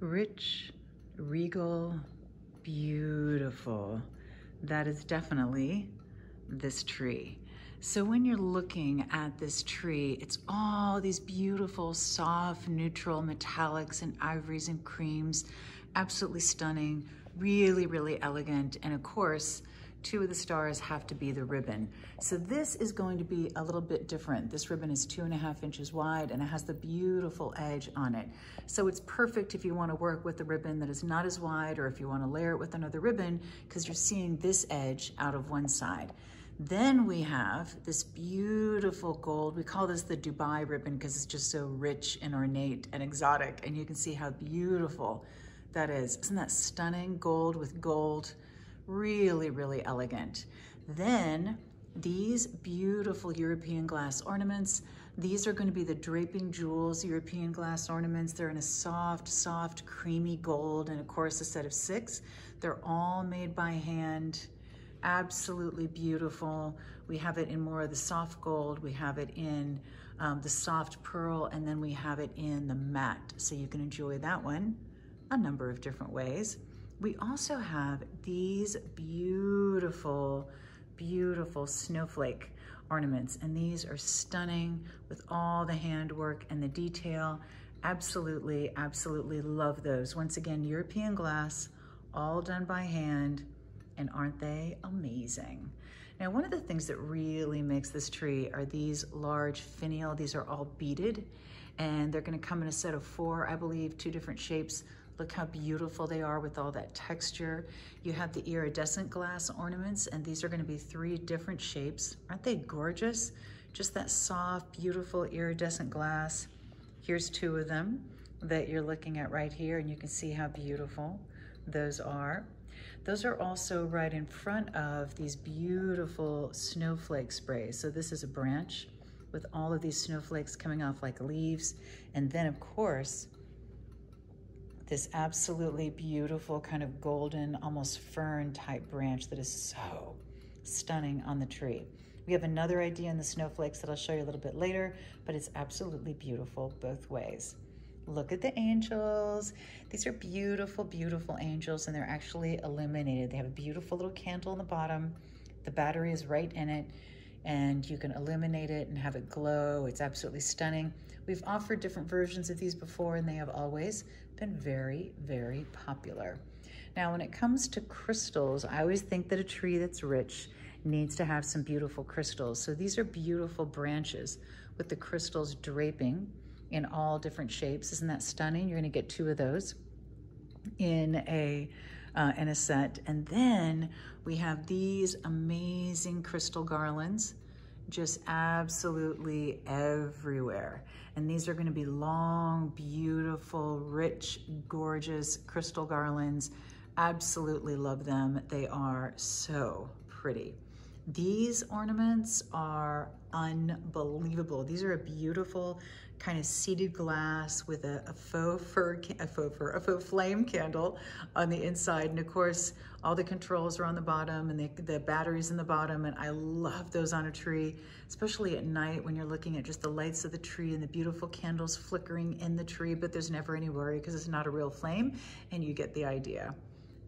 Rich, regal, beautiful. That is definitely this tree. So when you're looking at this tree, it's all these beautiful, soft, neutral metallics and ivories and creams. Absolutely stunning, really, really elegant. And of course, two of the stars have to be the ribbon. So this is going to be a little bit different. This ribbon is two and a half inches wide and it has the beautiful edge on it. So it's perfect if you wanna work with a ribbon that is not as wide or if you wanna layer it with another ribbon because you're seeing this edge out of one side. Then we have this beautiful gold. We call this the Dubai ribbon because it's just so rich and ornate and exotic. And you can see how beautiful that is. Isn't that stunning? Gold with gold. Really, really elegant. Then these beautiful European glass ornaments. These are gonna be the Draping Jewels European glass ornaments. They're in a soft, soft, creamy gold, and of course a set of six. They're all made by hand absolutely beautiful. We have it in more of the soft gold. We have it in um, the soft pearl, and then we have it in the matte. So you can enjoy that one a number of different ways. We also have these beautiful, beautiful snowflake ornaments, and these are stunning with all the handwork and the detail. Absolutely, absolutely love those. Once again, European glass, all done by hand and aren't they amazing? Now, one of the things that really makes this tree are these large finial. These are all beaded and they're gonna come in a set of four, I believe, two different shapes. Look how beautiful they are with all that texture. You have the iridescent glass ornaments and these are gonna be three different shapes. Aren't they gorgeous? Just that soft, beautiful iridescent glass. Here's two of them that you're looking at right here and you can see how beautiful those are. Those are also right in front of these beautiful snowflake sprays. So this is a branch with all of these snowflakes coming off like leaves. And then of course, this absolutely beautiful kind of golden, almost fern type branch that is so stunning on the tree. We have another idea in the snowflakes that I'll show you a little bit later, but it's absolutely beautiful both ways. Look at the angels. These are beautiful, beautiful angels, and they're actually illuminated. They have a beautiful little candle in the bottom. The battery is right in it, and you can illuminate it and have it glow. It's absolutely stunning. We've offered different versions of these before, and they have always been very, very popular. Now, when it comes to crystals, I always think that a tree that's rich needs to have some beautiful crystals. So these are beautiful branches with the crystals draping in all different shapes. Isn't that stunning? You're gonna get two of those in a, uh, in a set. And then we have these amazing crystal garlands just absolutely everywhere. And these are gonna be long, beautiful, rich, gorgeous crystal garlands. Absolutely love them. They are so pretty. These ornaments are unbelievable. These are a beautiful kind of seeded glass with a, a faux fur, a faux fur, a faux flame candle on the inside. And of course, all the controls are on the bottom and the, the batteries in the bottom. And I love those on a tree, especially at night when you're looking at just the lights of the tree and the beautiful candles flickering in the tree, but there's never any worry because it's not a real flame and you get the idea.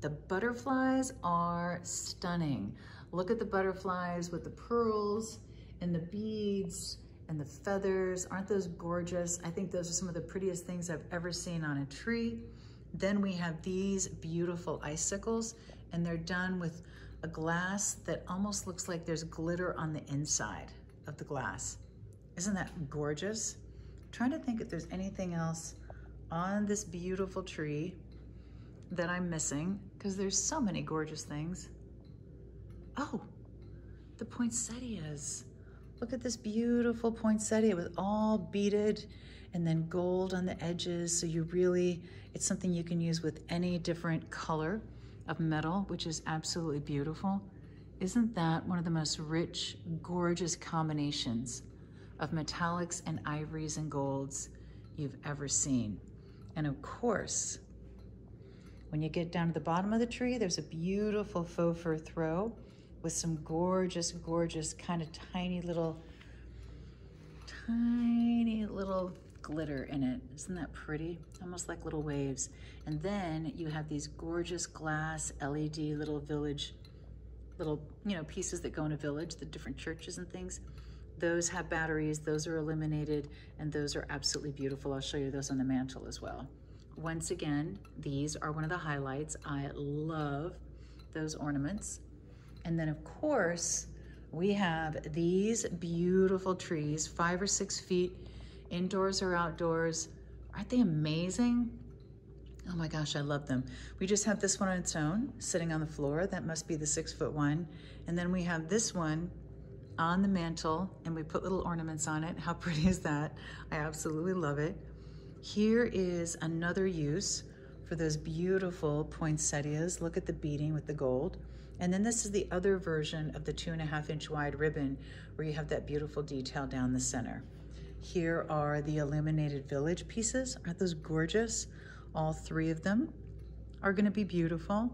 The butterflies are stunning. Look at the butterflies with the pearls and the beads and the feathers. Aren't those gorgeous? I think those are some of the prettiest things I've ever seen on a tree. Then we have these beautiful icicles and they're done with a glass that almost looks like there's glitter on the inside of the glass. Isn't that gorgeous? I'm trying to think if there's anything else on this beautiful tree that I'm missing because there's so many gorgeous things. Oh, the poinsettias. Look at this beautiful poinsettia with all beaded and then gold on the edges. So you really, it's something you can use with any different color of metal, which is absolutely beautiful. Isn't that one of the most rich, gorgeous combinations of metallics and ivories and golds you've ever seen? And of course, when you get down to the bottom of the tree, there's a beautiful faux fur throw with some gorgeous, gorgeous kind of tiny little, tiny little glitter in it. Isn't that pretty? Almost like little waves. And then you have these gorgeous glass LED little village, little, you know, pieces that go in a village, the different churches and things. Those have batteries, those are illuminated, and those are absolutely beautiful. I'll show you those on the mantle as well. Once again, these are one of the highlights. I love those ornaments. And then of course, we have these beautiful trees, five or six feet, indoors or outdoors. Aren't they amazing? Oh my gosh, I love them. We just have this one on its own, sitting on the floor. That must be the six foot one. And then we have this one on the mantle and we put little ornaments on it. How pretty is that? I absolutely love it. Here is another use for those beautiful poinsettias. Look at the beading with the gold. And then this is the other version of the two and a half inch wide ribbon where you have that beautiful detail down the center. Here are the illuminated village pieces. Aren't those gorgeous? All three of them are gonna be beautiful.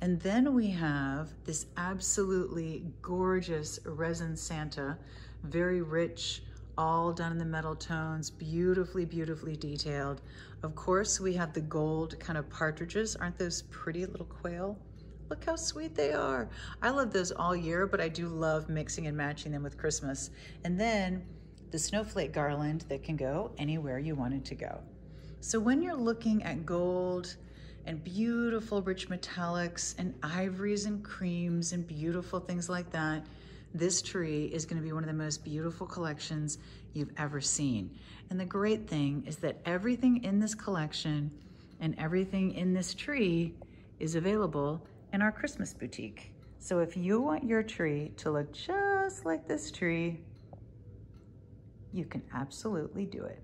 And then we have this absolutely gorgeous resin Santa, very rich, all done in the metal tones, beautifully, beautifully detailed. Of course, we have the gold kind of partridges. Aren't those pretty little quail? Look how sweet they are. I love those all year, but I do love mixing and matching them with Christmas. And then the snowflake garland that can go anywhere you want it to go. So when you're looking at gold and beautiful rich metallics and ivories and creams and beautiful things like that, this tree is gonna be one of the most beautiful collections you've ever seen. And the great thing is that everything in this collection and everything in this tree is available in our Christmas boutique. So if you want your tree to look just like this tree, you can absolutely do it.